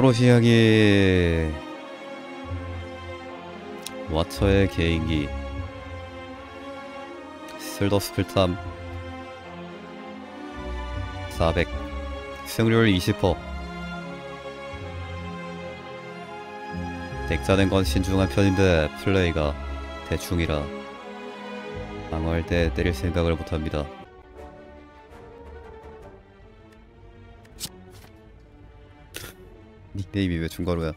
포로시아기 와처의 개인기 슬더스 필탐 400 승률 20% 덱자된 건 신중한 편인데 플레이가 대충이라 방어할 때 때릴 생각을 못합니다 네임이 왜 중괄호야?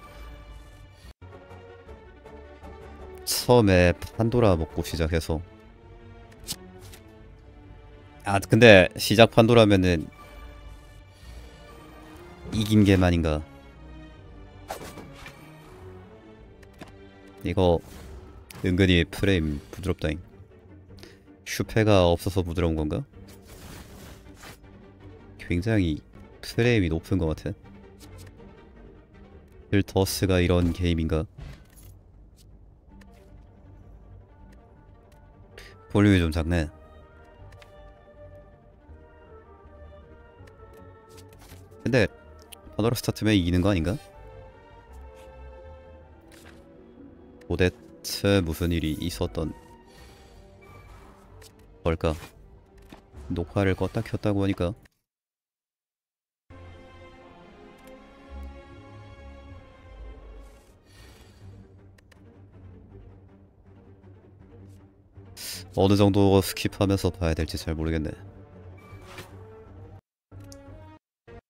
처음에 판도라 먹고 시작해서. 아 근데 시작 판도라면은 이긴 게만인가? 이거 은근히 프레임 부드럽다잉. 슈페가 없어서 부드러운 건가? 굉장히 프레임이 높은 것 같아 들더스가 이런 게임인가? 볼륨이 좀 작네 근데 파도라 스타트면 이기는 거 아닌가? 도대체 무슨 일이 있었던 걸까? 녹화를 껐다 켰다고 하니까 어느 정도 스킵하면서 봐야 될지 잘 모르겠네.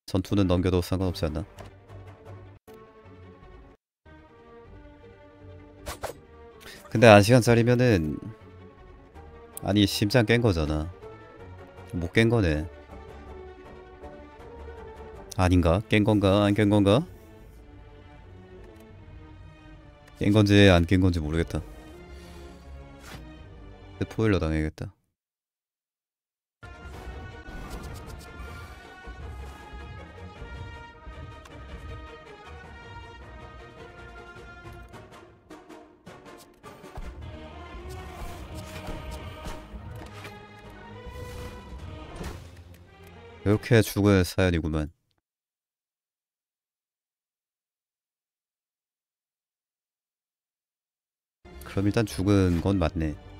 전투는 넘겨도 상관없지 않나? 근데 1시간짜리면은 아니 심장 깬 거잖아 못 깬 거네 아닌가? 깬 건가? 안 깬 건가? 깬 건지 안 깬 건지 모르겠다 스포일러 당해야겠다 이렇게 죽을 사연이구만. 그럼 일단 죽은 건 맞네.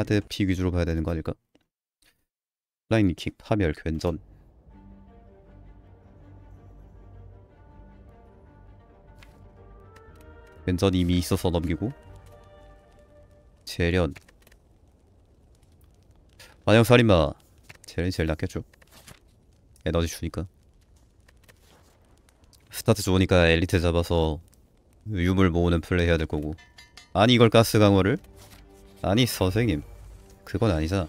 카드 피 위주로 봐야 되는 거 아닐까? 라인 킥, 파멸, 괜전. 괜전 이미 있어서 넘기고 재련 반영살인마 재련이 제일 낫겠죠 에너지 주니까 스타트 좋으니까 엘리트 잡아서 유물 모으는 플레이 해야 될 거고 아니 이걸 가스 강화를? 아니 선생님. 그건 아니잖아.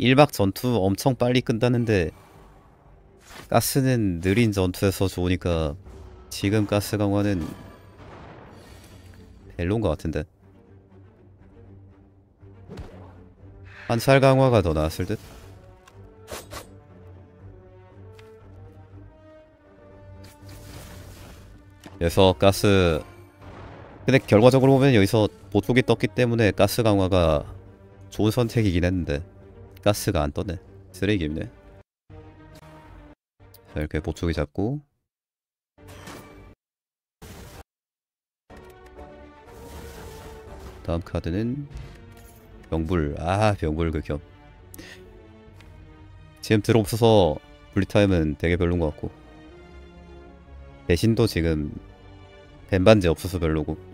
1막 전투 엄청 빨리 끝나는데 가스는 느린 전투에서 좋으니까 지금 가스 강화는 벨로인 것 같은데. 한살 강화가 더 나았을 듯? 그래서 가스 근데 결과적으로 보면 여기서 보톡이 떴기 때문에 가스 강화가 좋은 선택이긴 했는데 가스가 안 떴네. 쓰레기네. 자 이렇게 보촉이 잡고. 다음 카드는 병불. 아 병불 극혐 지금 들어 없어서 블리타임은 되게 별론 것 같고. 대신도 지금 벤반지 없어서 별로고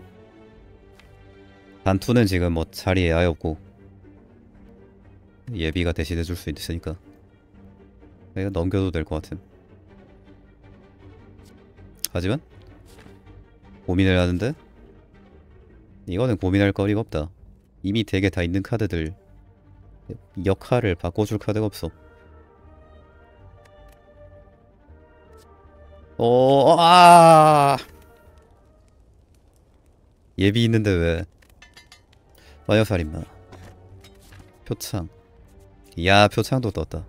단투는 지금 뭐 자리에 아예 없고 예비가 대신해 줄 수 있으니까 내가 넘겨도 될 것 같은 하지만 고민을 하는데 이거는 고민할 거리가 없다. 이미 되게 다 있는 카드들 역할을 바꿔줄 카드가 없어. 어, 아! 예비 있는데 왜? 마녀살인마. 표창. 야, 표창도 떴다.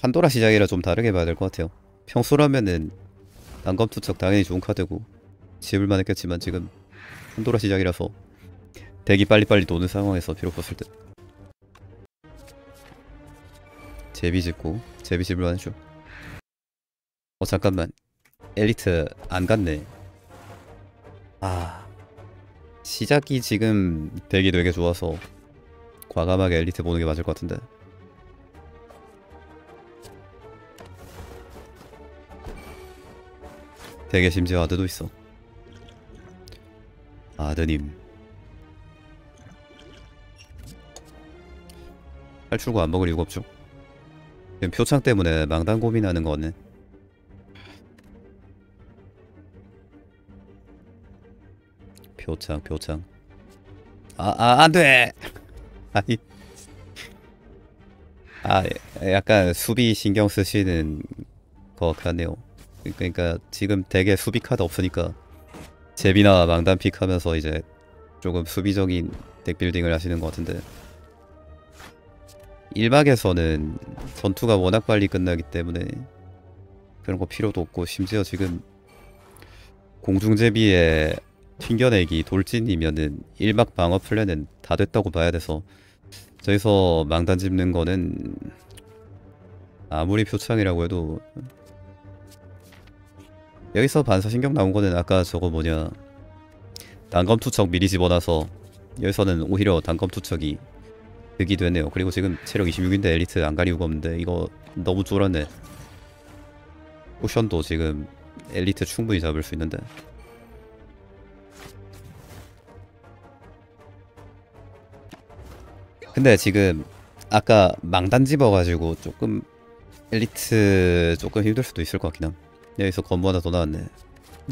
판도라 시작이라 좀 다르게 봐야 될 것 같아요. 평소라면은 난검투척 당연히 좋은 카드고 지을만 했겠지만 지금 판도라 시작이라서 대기 빨리빨리 도는 상황에서 필요 없었을 때 제비 짓고 제비 집을 하죠 어 잠깐만 엘리트 안 갔네 아 시작이 지금 대기 되게 좋아서 과감하게 엘리트 보는 게 맞을 것 같은데. 되게 심지어 아드도 있어. 아드님. 탈출구 안 먹을 이유가 없죠? 지금 표창 때문에 망단 고민하는 거네 표창 표창. 아, 아 안돼! 아니. 아 약간 수비 신경 쓰시는 것 같네요. 그러니까 지금 되게 수비 카드 없으니까 제비나 망단 픽하면서 이제 조금 수비적인 덱 빌딩을 하시는 것 같은데. 1막에서는 전투가 워낙 빨리 끝나기 때문에 그런 거 필요도 없고 심지어 지금 공중제비에 튕겨내기 돌진이면은 1막 방어 플랜은 다 됐다고 봐야 돼서 저기서 망단 짚는 거는 아무리 표창이라고 해도 여기서 반사신경 나온 거는 아까 저거 뭐냐 단검투척 미리 집어놔서 여기서는 오히려 단검투척이 득이 되네요. 그리고 지금 체력 26인데 엘리트 안갈 이유가 없는데 이거 너무 쫄았네. 쿠션도 지금 엘리트 충분히 잡을 수 있는데 근데 지금 아까 망단 집어가지고 조금 엘리트 조금 힘들 수도 있을 것 같긴 함. 여기서 건무 하나 더 나왔네.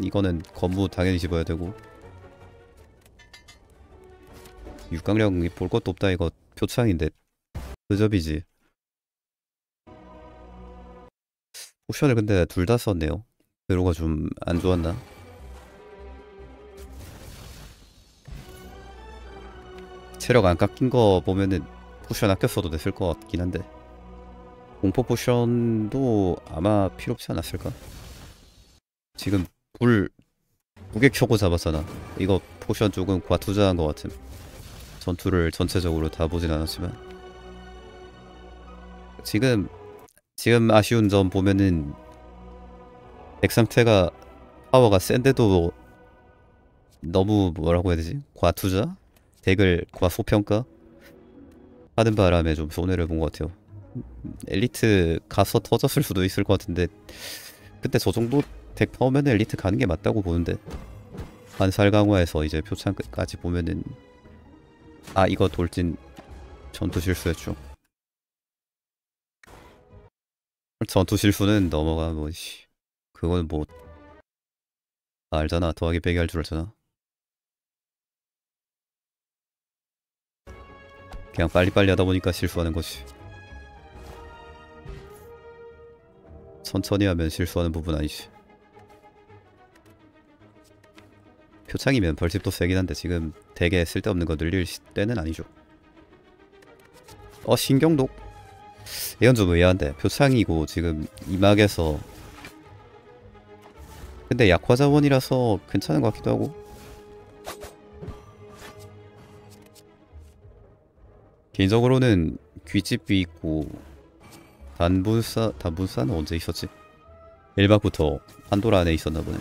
이거는 건무 당연히 집어야 되고. 육강령 볼 것도 없다 이거. 표창인데. 그접이지. 옵션을 근데 둘 다 썼네요. 드로가 좀 안 좋았나 체력 안 깎인 거 보면은 potion 아껴 써도 됐을 것 같긴 한데 공포 potion도 아마 필요 없지 않았을까? 지금 불 무게 켜고 잡았잖아 이거 potion 조금 과투자한 것 같음 전투를 전체적으로 다 보진 않았지만 지금 지금 아쉬운 점 보면은 deck 상태가 파워가 센데도 너무 뭐라고 해야 되지? 과투자? 덱을 과 소평가? 하는 바람에 좀 손해를 본 것 같아요. 엘리트 가서 터졌을 수도 있을 것 같은데 그때 저 정도 덱 파우면 엘리트 가는 게 맞다고 보는데 반살 강화에서 이제 표창 끝까지 보면은 아 이거 돌진 전투 실수였죠 전투 실수는 넘어가 뭐 씨. 그건 뭐 알잖아. 더하기 빼기 할 줄 알잖아 그냥 빨리빨리 하다 보니까 실수하는 거지. 천천히 하면 실수하는 부분 아니지. 표창이면 벌집도 세긴 한데 지금 되게 쓸데없는 거 늘릴 때는 아니죠. 어 신경독 이건 좀 의아한데 표창이고 지금 이막에서. 근데 약화 자원이라서 괜찮은 것 같기도 하고 개인적으로는 귀집이 있고 단분사 단분사는 언제 있었지? 1박부터 판도라 안에 있었나 보네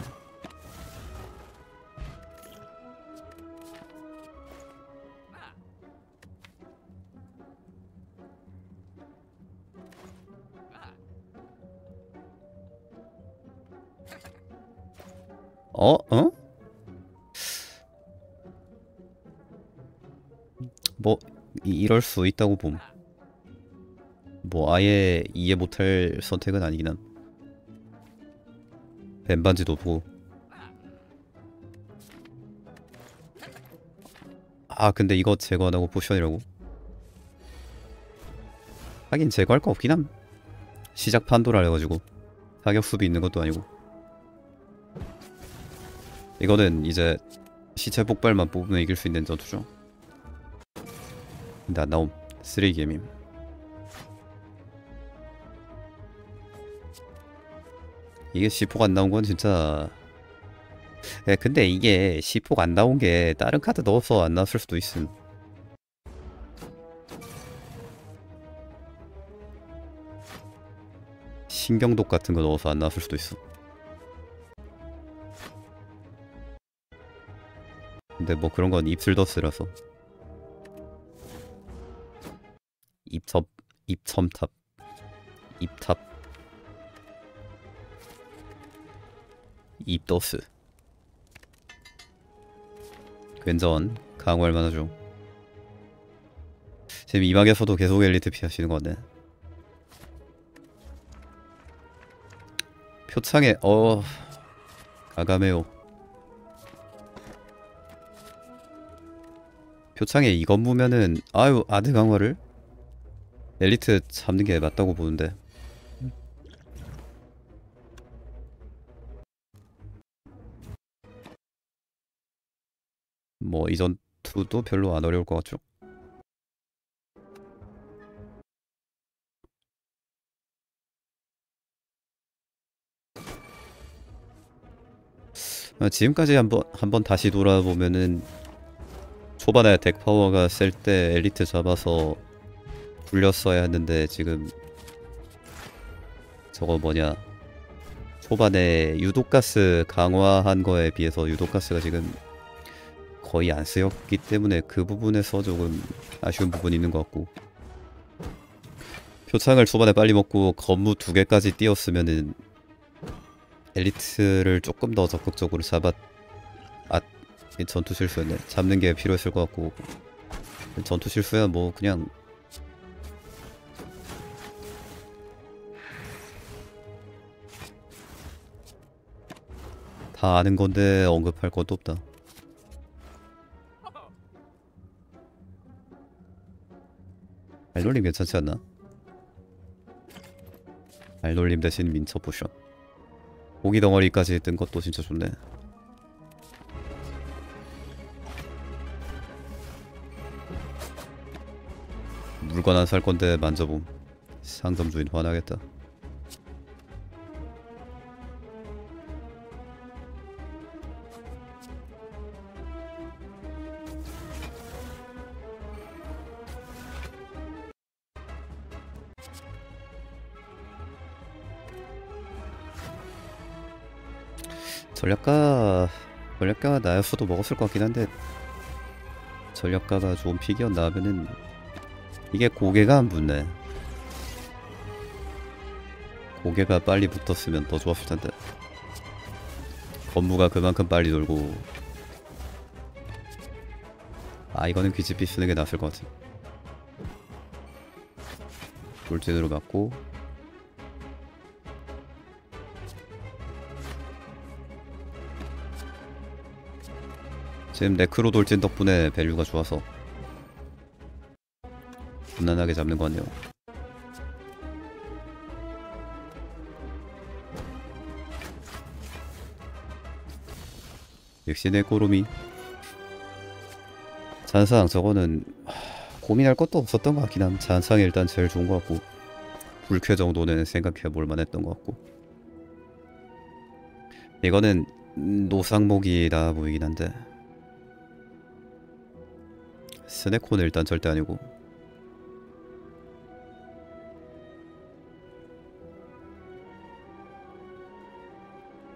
어? 어? 뭐 이, 이럴 수 있다고 봄. 뭐 아예 이해 못할 선택은 아니긴 함. 뱀반지도 보고. 아 근데 이거 제거 안 하고 potion이라고? 하긴 제거할 거 없긴 함. 시작 판도라 해가지고 사격 수비 있는 것도 아니고. 이거는 이제 시체 폭발만 뽑으면 이길 수 있는 전투죠. 안 나옴. 쓰레기 게임. 이게 C4가 안 나온 건 진짜 예, 근데 이게 시폭 안 나온 게 다른 카드 넣어서 안 나왔을 수도 있음. 신경독 같은 거 넣어서 안 나왔을 수도 있어. 근데 뭐 그런 건 입술 더스라서. 입첩, 입첨탑, 입탑, 입더스. 괜전 강화할 만하죠. 지금 이막에서도 계속 엘리트 피하시는 건데. 표창에 어 가가메요. 표창에 이건 무면은 아유 아드 강화를 엘리트 잡는 게 맞다고 보는데. 뭐 이전 투도 별로 안 어려울 것 같죠? 아, 지금까지 한번 한번 다시 돌아보면은 초반에 덱 파워가 셀 때 엘리트 잡아서 굴렸어야 했는데 지금 저거 뭐냐 초반에 유독가스 강화한 거에 비해서 유독가스가 지금 거의 안 쓰였기 때문에 그 부분에서 조금 아쉬운 부분이 있는 것 같고. 표창을 초반에 빨리 먹고 건무 두 개까지 띄웠으면은 엘리트를 조금 더 적극적으로 잡았 아이 전투 실수였네. 잡는 게 필요했을 것 같고. 전투 실수야 뭐 그냥 다 아는 건데 언급할 것도 없다. 발놀림 괜찮지 않나? 발놀림 대신 민첩 potion. 고기 덩어리까지 뜬 것도 진짜 좋네. 물건 안 살 건데 만져봄. 상점 주인 화나겠다 전략가 전략가가 나였어도 먹었을 것 같긴 한데 전략가가 좋은 픽이었나면은 이게 고개가 안 붙네. 고개가 빨리 붙었으면 더 좋았을 텐데. 건무가 그만큼 빨리 돌고. 아 이거는 귀지피 쓰는 게 낫을 것 같아. 돌진으로 맞고 지금 네크로 돌진 덕분에 value가 좋아서 무난하게 잡는 것 같네요. 역시 내 꼬로미 잔상 저거는 하, 고민할 것도 없었던 것 같긴 함. 잔상이 일단 제일 좋은 것 같고 불쾌 정도는 생각해 볼 만했던 것 같고. 이거는 노상목이 나아 보이긴 한데 스네코는 일단 절대 아니고.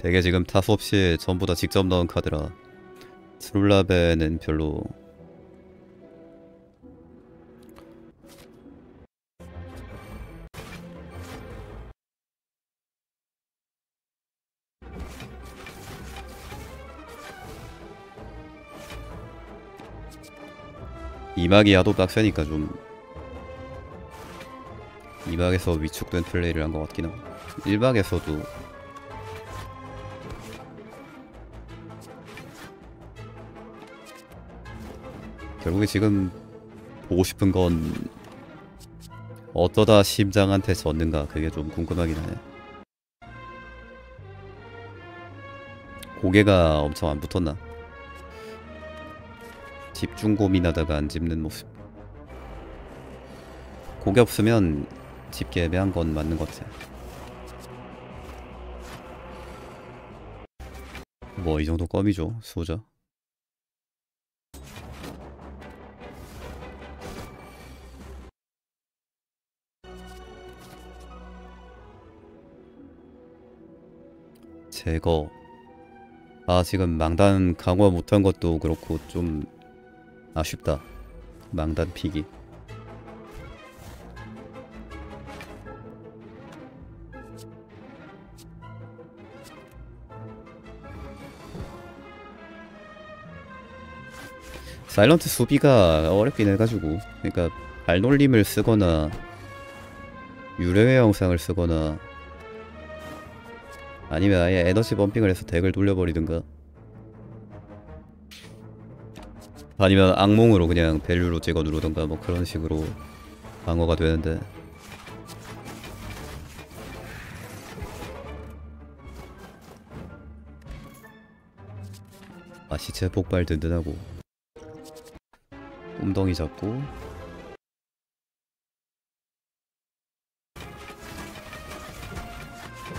되게 지금 타수 없이 전부 다 직접 넣은 카드라 트룰라베는 별로 이막이 야도 빡세니까 좀 이막에서 위축된 플레이를 한 것 같긴 함. 1막에서도 결국에 지금 보고 싶은 건 어쩌다 심장한테 졌는가 그게 좀 궁금하긴 하네. 고개가 엄청 안 붙었나 집중 고민하다가 안 집는 모습. 고개 없으면 집기 애매한 건 맞는 것 같아 뭐 이 정도 껌이죠 수호자. 제거. 아 지금 망단 강화 못한 것도 그렇고 좀 아쉽다. 망단 피기. 사일런트 수비가 어렵긴 해가지고 그러니까 발놀림을 쓰거나 유래회 영상을 쓰거나 아니면 아예 에너지 pumping을 해서 deck을 돌려버리든가 아니면 악몽으로 그냥 value로 찍어 누르던가 뭐 그런 식으로 방어가 되는데. 아 시체 폭발 든든하고. 웅덩이 잡고.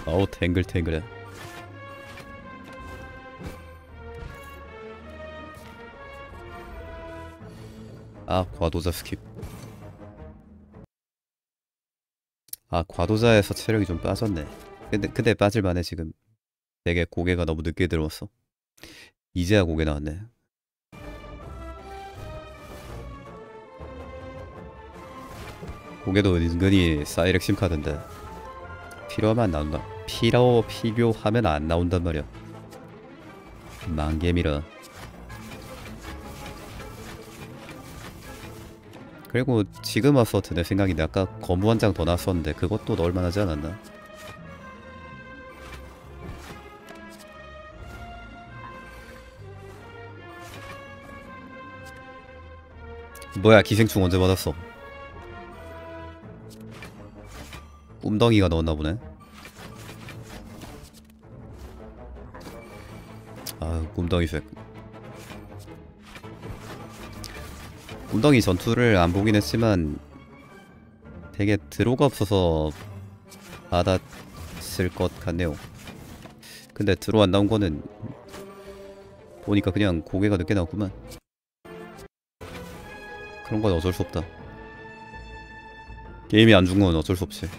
어우 탱글탱글해 아 과도자 스킵. 아 과도자에서 체력이 좀 빠졌네. 근데 근데 빠질만해 지금. 되게 고개가 너무 늦게 들어왔어. 이제야 고개 나왔네. 고개도 은근히 사이렉 심 카드인데. 필요하면 안 나온다. 필요 필요하면 안 나온단 말이야. 망개미라 그리고 지금 와서 드는 생각인데 아까 거무 한 장더 나왔었는데 그것도 넣을만 하지 않았나? 뭐야 기생충 언제 받았어? 꿈덩이가 넣었나 보네. 아 꿈덩이 색. 꿈덩이 전투를 안 보긴 했지만 되게 드로가 없어서 받았을 것 같네요. 근데 드로 안 나온 거는 보니까 그냥 고개가 늦게 나왔구만. 그런 건 어쩔 수 없다. 게임이 안 준 건 어쩔 수 없지.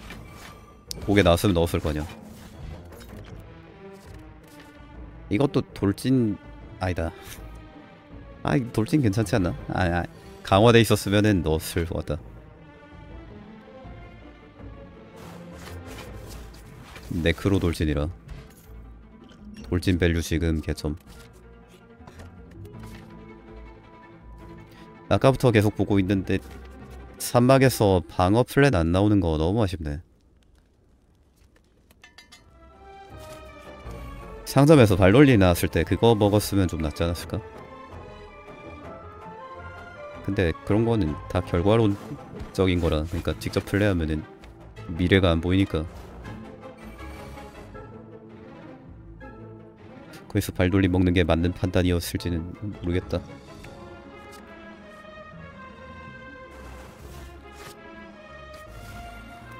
고개 나왔으면 넣었을 거 아니야. 이것도 돌진 아니다. 아 돌진 괜찮지 않나? 아, 아 강화돼 있었으면은 넣었을 것 같다. 네크로 돌진이라 돌진 value 지금 개점. 아까부터 계속 보고 있는데 3막에서 방어 플랜 안 나오는 거 너무 아쉽네. 상점에서 발놀림 나왔을 때 그거 먹었으면 좀 낫지 않았을까? 근데 그런 거는 다 결과론적인 거라 그러니까 직접 플레이하면은 미래가 안 보이니까 거기서 발놀리 먹는 게 맞는 판단이었을지는 모르겠다.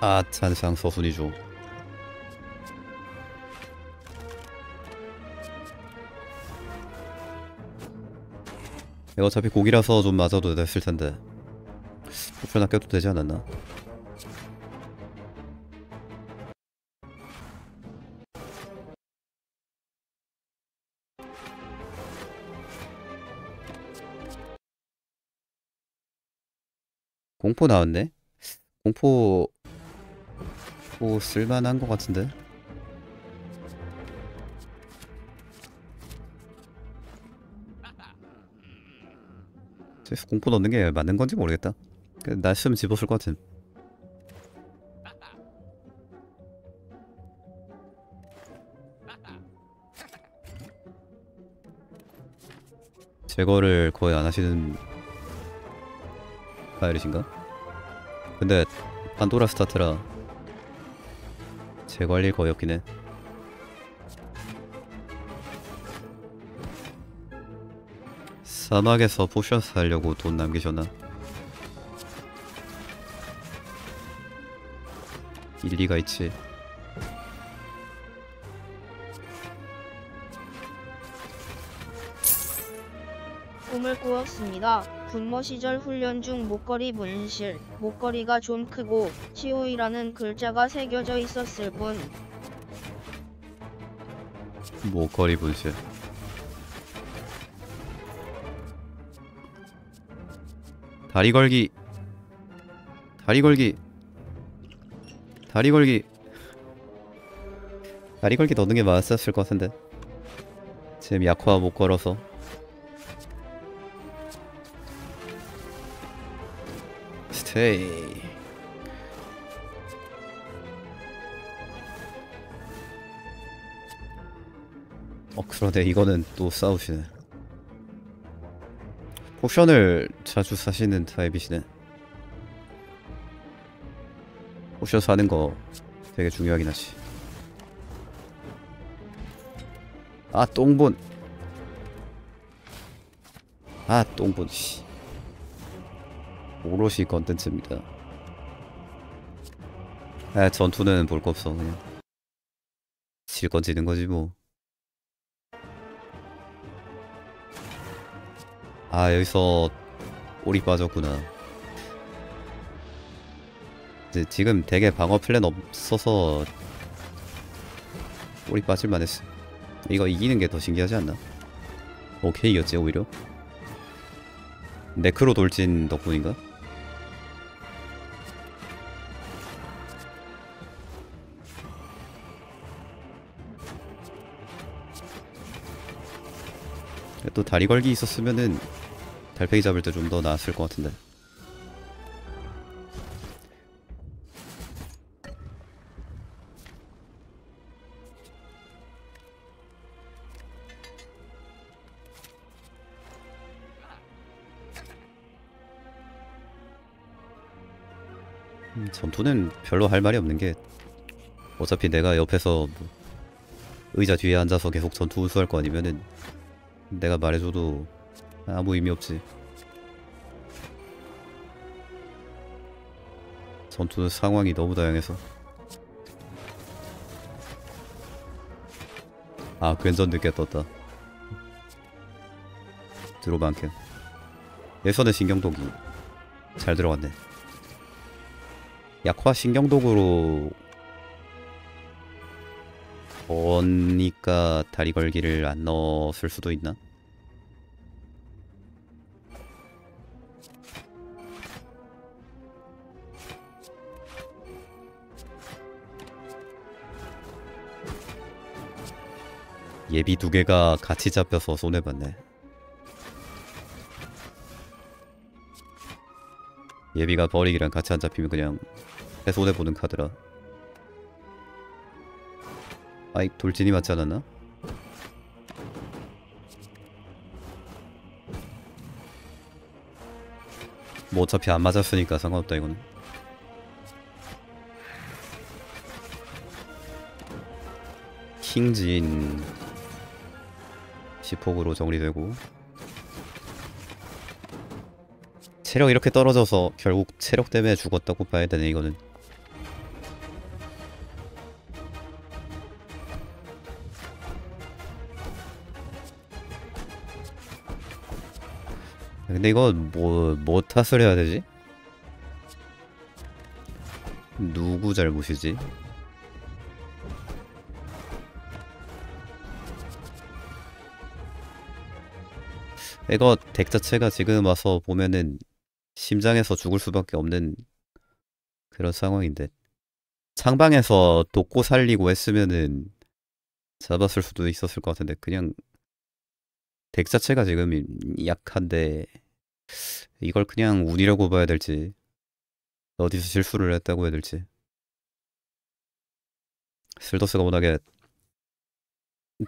아 찬상 서순이죠. 이거 어차피 고기라서 좀 맞아도 됐을 텐데 포션 아껴도 되지 않았나? 공포 나왔네? 공포 뭐 쓸만한 것 같은데? 공포 넣는 게 맞는 건지 모르겠다. 날쓰면 집었을 것 같은. 제거를 거의 안 하시는 파일이신가? 근데 판도라 스타트라 제거할 일 거의 없긴 해. 사막에서 potion 사려고 돈 남기셨나? 일리가 있지. 꿈을 꾸었습니다. 군모 시절 훈련 중 목걸이 분실, 목걸이가 좀 크고 치오이라는 글자가 새겨져 있었을 뿐. 목걸이 분실. 다리 걸기. 다리 걸기. 다리 걸기. 다리 걸기 넣는 게 맞았을 것 같은데. 지금 약화 못 걸어서. 스테이. 어 그러네 이거는 또 싸우시네 potion을 자주 사시는 타입이시네. potion 사는 거 되게 중요하긴 하지. 아 똥본 아 똥본 씨. 오롯이 컨텐츠입니다. 아 전투는 볼 거 없어 그냥. 질건 지는 거지 뭐 아 여기서 오리 빠졌구나 이제 지금 되게 방어 플랜 없어서 오리 빠질만 했어 이거 이기는 게 더 신기하지 않나? 오케이였지 오히려 네크로 돌진 덕분인가? 또 다리 걸기 있었으면은 달팽이 잡을 때 좀 더 나았을 것 같은데. 음, 전투는 별로 할 말이 없는 게 어차피 내가 옆에서 뭐 의자 뒤에 앉아서 계속 전투 운수할 거 아니면은 내가 말해줘도 아무 의미 없지. 전투 상황이 너무 다양해서. 아, 괜전 늦게 떴다. 드로반캔. 예선의 신경독이 잘 들어갔네. 약화 신경독으로 거니까 다리 걸기를 안 넣었을 수도 있나? 예비 두 개가 같이 잡혀서 손해봤네. 예비가 버리기랑 같이 안 잡히면 그냥 손해보는 카드라. 아이 돌진이 맞지 않았나? 뭐 어차피 안 맞았으니까 상관없다 이거는 킹진 10폭으로 정리되고 체력 이렇게 떨어져서 결국 체력 때문에 죽었다고 봐야 되네 이거는 근데 이거 뭐, 뭐 탓을 해야 되지? 누구 잘못이지? 이거 덱 자체가 지금 와서 보면은 심장에서 죽을 수밖에 없는 그런 상황인데 창방에서 돕고 살리고 했으면은 잡았을 수도 있었을 것 같은데 그냥 덱 자체가 지금 약한데 이걸 그냥 운이라고 봐야 될지 어디서 실수를 했다고 해야 될지 슬더스가 워낙에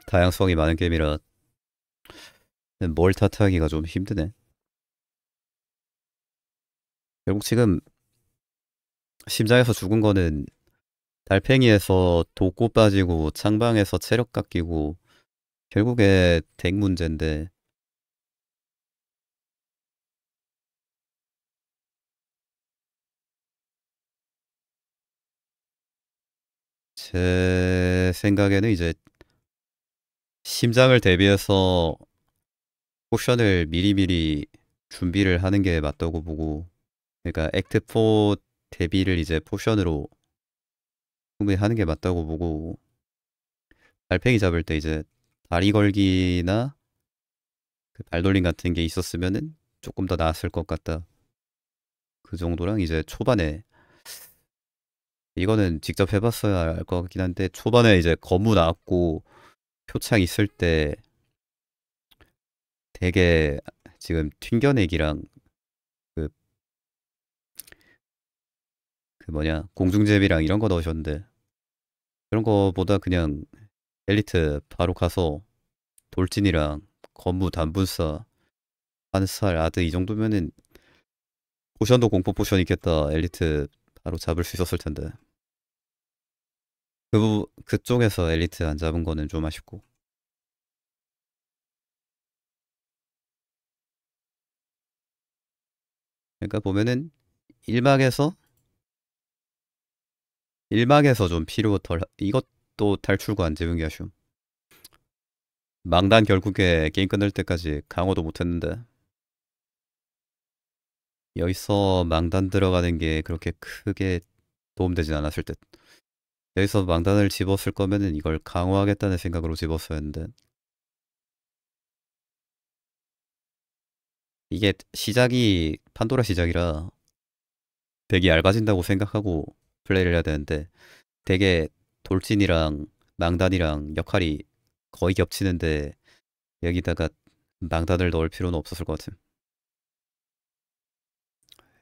다양성이 많은 게임이라 뭘 탓하기가 좀 힘드네. 결국 지금 심장에서 죽은 거는 달팽이에서 독고 빠지고 창방에서 체력 깎이고 결국에 덱 문제인데. 제 생각에는 이제 심장을 대비해서 potion을 미리미리 준비를 하는 게 맞다고 보고 그러니까 Act 4 대비를 이제 potion으로 충분히 하는 게 맞다고 보고 달팽이 잡을 때 이제 다리 걸기나 그 발돌림 같은 게 있었으면은 조금 더 나았을 것 같다. 그 정도랑 이제 초반에 이거는 직접 해봤어야 알 것 같긴 한데 초반에 이제 거무 나왔고 표창 있을 때 되게 지금 튕겨내기랑 그, 그 뭐냐 공중제비랑 이런 거 넣으셨는데 그런 거보다 그냥 엘리트 바로 가서 돌진이랑 건무 단분사 한살 아드 이 정도면은 potion도 공포 potion 있겠다. 엘리트 바로 잡을 수 있었을 텐데. 그 부- 그쪽에서 엘리트 안 잡은 거는 좀 아쉽고 그러니까 보면은 1막에서 1막에서 좀 필요 덜 이것도 탈출구 안 집은 게 아쉬움. 망단 결국에 게임 끝날 때까지 강화도 못했는데 여기서 망단 들어가는 게 그렇게 크게 도움되진 않았을 듯. 여기서 망단을 집었을 거면은 이걸 강화하겠다는 생각으로 집었어야 했는데 이게 시작이 판도라 시작이라 되게 얇아진다고 생각하고 플레이를 해야 되는데 되게 돌진이랑 망단이랑 역할이 거의 겹치는데 여기다가 망단을 넣을 필요는 없었을 것 같음.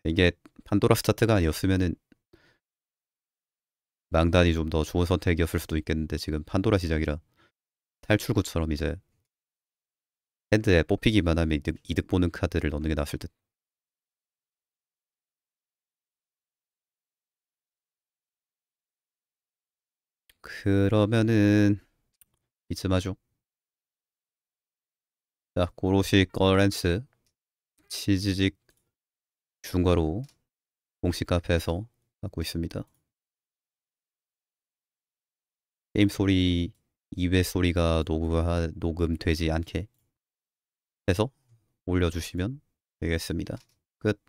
이게 판도라 스타트가 아니었으면은 망단이 좀 더 좋은 선택이었을 수도 있겠는데 지금 판도라 시작이라 탈출구처럼 이제 핸드에 뽑히기만 하면 이득, 이득 보는 카드를 넣는 게 낫을 듯. 그러면은 이쯤 하죠. 자, 고로시 꺼렌츠 치즈직 중과로 공식 카페에서 하고 있습니다. 게임 소리 2회 소리가 녹음 녹음되지 않게 해서 올려주시면 되겠습니다. 끝.